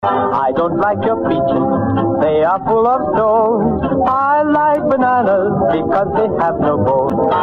I don't like your peaches, they are full of stones. I like bananas because they have no bones.